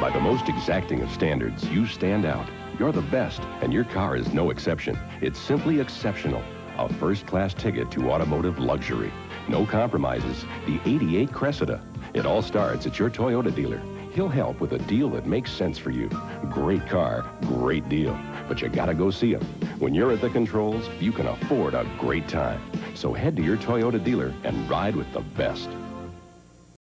By the most exacting of standards, you stand out. You're the best, and your car is no exception. It's simply exceptional. A first-class ticket to automotive luxury. No compromises. The 88 Cressida. It all starts at your Toyota dealer. He'll help with a deal that makes sense for you. Great car, great deal. But you gotta go see him. When you're at the controls, you can afford a great time. So head to your Toyota dealer and ride with the best.